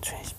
transparent.